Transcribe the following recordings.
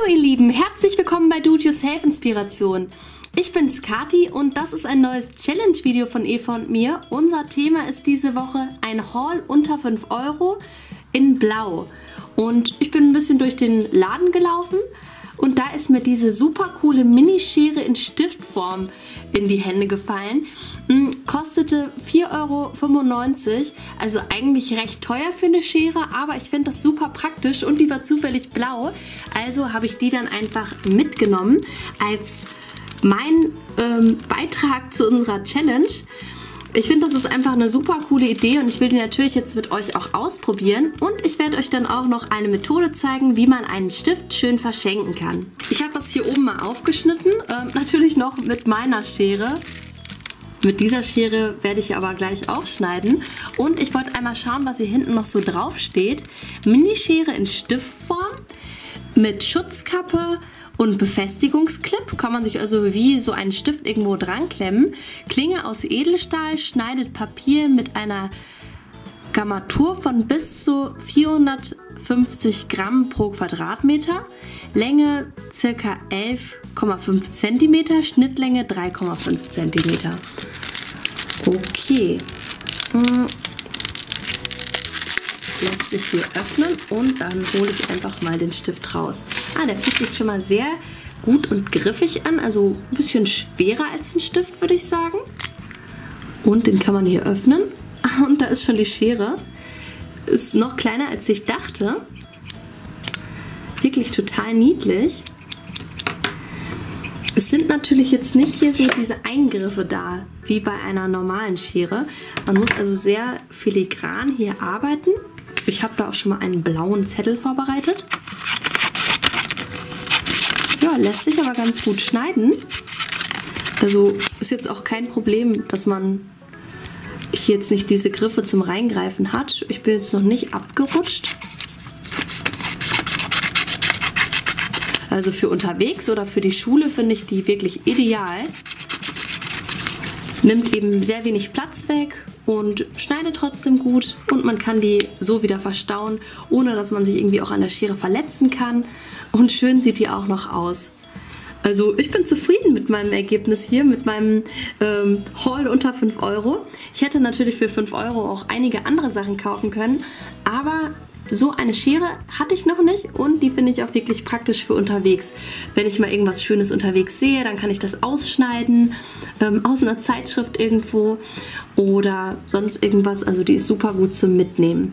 Hallo ihr Lieben, herzlich willkommen bei Do It Yourself Inspiration. Ich bin's Kati und das ist ein neues Challenge-Video von Eva und mir. Unser Thema ist diese Woche ein Haul unter 5 Euro in Blau. Und ich bin ein bisschen durch den Laden gelaufen und da ist mir diese super coole Minischere in Stiftform in die Hände gefallen. Hm, kostete 4,95 Euro, also eigentlich recht teuer für eine Schere, aber ich finde das super praktisch und die war zufällig blau. Also habe ich die dann einfach mitgenommen als mein ähm, Beitrag zu unserer Challenge. Ich finde, das ist einfach eine super coole Idee und ich will die natürlich jetzt mit euch auch ausprobieren. Und ich werde euch dann auch noch eine Methode zeigen, wie man einen Stift schön verschenken kann. Ich habe das hier oben mal aufgeschnitten, äh, natürlich noch mit meiner Schere. Mit dieser Schere werde ich aber gleich auch schneiden. Und ich wollte einmal schauen, was hier hinten noch so drauf steht. Minischere in Stiftform mit Schutzkappe und Befestigungsclip kann man sich also wie so einen Stift irgendwo dran klemmen. Klinge aus Edelstahl schneidet Papier mit einer Grammatur von bis zu 450 Gramm pro Quadratmeter, Länge ca. 11,5 cm, Schnittlänge 3,5 cm. Okay. Lässt sich hier öffnen und dann hole ich einfach mal den Stift raus. Ah, der fühlt sich schon mal sehr gut und griffig an, also ein bisschen schwerer als ein Stift, würde ich sagen. Und den kann man hier öffnen. Und da ist schon die Schere. Ist noch kleiner als ich dachte. Wirklich total niedlich. Es sind natürlich jetzt nicht hier so diese Eingriffe da, wie bei einer normalen Schere. Man muss also sehr filigran hier arbeiten. Ich habe da auch schon mal einen blauen Zettel vorbereitet. Ja, lässt sich aber ganz gut schneiden. Also ist jetzt auch kein Problem, dass man hier jetzt nicht diese Griffe zum Reingreifen hat. Ich bin jetzt noch nicht abgerutscht. Also für unterwegs oder für die Schule finde ich die wirklich ideal. Nimmt eben sehr wenig Platz weg und schneidet trotzdem gut und man kann die so wieder verstauen, ohne dass man sich irgendwie auch an der Schere verletzen kann. Und schön sieht die auch noch aus. Also ich bin zufrieden mit meinem Ergebnis hier, mit meinem ähm, Haul unter 5 Euro. Ich hätte natürlich für 5 Euro auch einige andere Sachen kaufen können, aber so eine Schere hatte ich noch nicht und die finde ich auch wirklich praktisch für unterwegs. Wenn ich mal irgendwas Schönes unterwegs sehe, dann kann ich das ausschneiden, ähm, aus einer Zeitschrift irgendwo oder sonst irgendwas. Also die ist super gut zum Mitnehmen.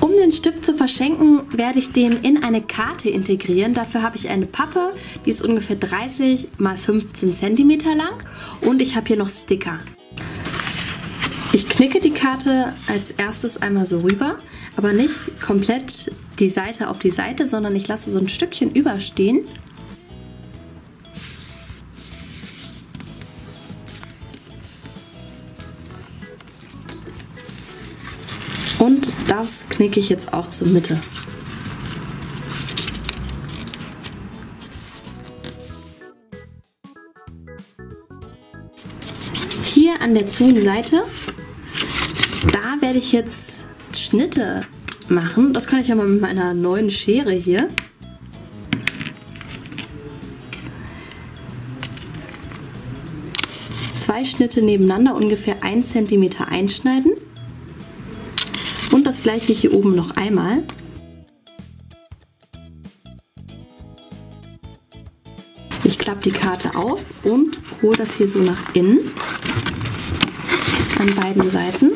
Um den Stift zu verschenken, werde ich den in eine Karte integrieren. Dafür habe ich eine Pappe, die ist ungefähr 30 x 15 cm lang und ich habe hier noch Sticker. Ich knicke die Karte als erstes einmal so rüber, aber nicht komplett die Seite auf die Seite, sondern ich lasse so ein Stückchen überstehen. Und das knicke ich jetzt auch zur Mitte. Hier an der Seite da werde ich jetzt Schnitte machen. Das kann ich ja mal mit meiner neuen Schere hier. Zwei Schnitte nebeneinander, ungefähr 1 cm einschneiden. Und das gleiche hier oben noch einmal. Ich klappe die Karte auf und hole das hier so nach innen an beiden Seiten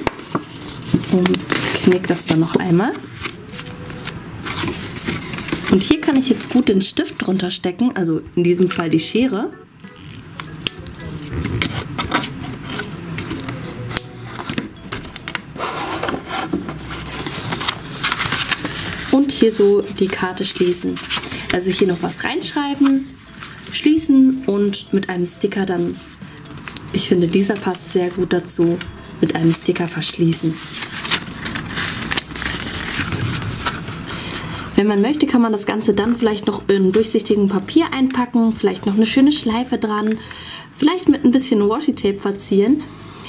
und knick das dann noch einmal. Und hier kann ich jetzt gut den Stift drunter stecken, also in diesem Fall die Schere. Und hier so die Karte schließen. Also hier noch was reinschreiben, schließen und mit einem Sticker dann, ich finde dieser passt sehr gut dazu, mit einem Sticker verschließen. Wenn man möchte, kann man das Ganze dann vielleicht noch in durchsichtigem Papier einpacken, vielleicht noch eine schöne Schleife dran, vielleicht mit ein bisschen Washi-Tape verzieren.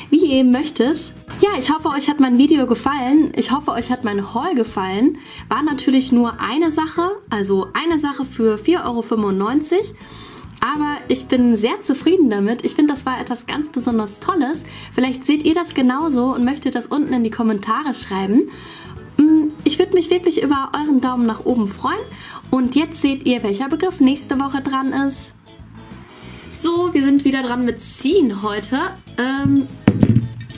wie ihr eben möchtet. Ja, ich hoffe, euch hat mein Video gefallen. Ich hoffe, euch hat mein Haul gefallen. War natürlich nur eine Sache, also eine Sache für 4,95 Euro. Aber ich bin sehr zufrieden damit. Ich finde, das war etwas ganz besonders Tolles. Vielleicht seht ihr das genauso und möchtet das unten in die Kommentare schreiben. Würde mich wirklich über euren Daumen nach oben freuen. Und jetzt seht ihr, welcher Begriff nächste Woche dran ist. So, wir sind wieder dran mit Ziehen heute. Ähm,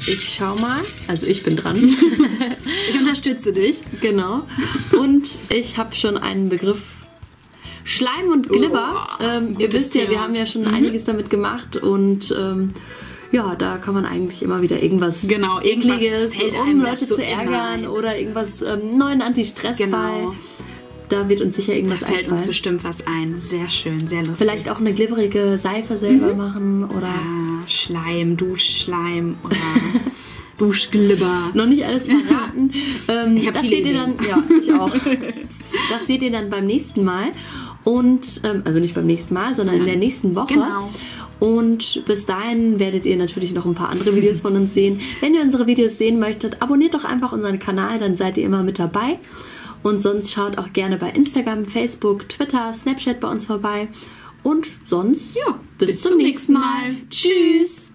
ich schau mal. Also ich bin dran. ich unterstütze dich. Genau. Und ich habe schon einen Begriff Schleim und Glibber. Oh, ähm, ihr wisst ja, Thema. wir haben ja schon mhm. einiges damit gemacht und ähm, ja, da kann man eigentlich immer wieder irgendwas genau, Ekliges, um Leute zu ärgern oder irgendwas ähm, neuen Anti-Stress-Ball. Genau. Da wird uns sicher irgendwas da fällt einfallen. uns bestimmt was ein. Sehr schön, sehr lustig. Vielleicht auch eine glibberige Seife selber mhm. machen oder ja, Schleim, Duschschleim oder Duschglibber. Noch nicht alles verraten. ähm, ich das seht ihr dann, ja, ich auch. das seht ihr dann beim nächsten Mal. Und, ähm, also nicht beim nächsten Mal, sondern in der nächsten Woche. Genau. Und bis dahin werdet ihr natürlich noch ein paar andere Videos von uns sehen. Wenn ihr unsere Videos sehen möchtet, abonniert doch einfach unseren Kanal, dann seid ihr immer mit dabei. Und sonst schaut auch gerne bei Instagram, Facebook, Twitter, Snapchat bei uns vorbei. Und sonst, ja, bis, bis zum, nächsten Mal. Mal. Tschüss.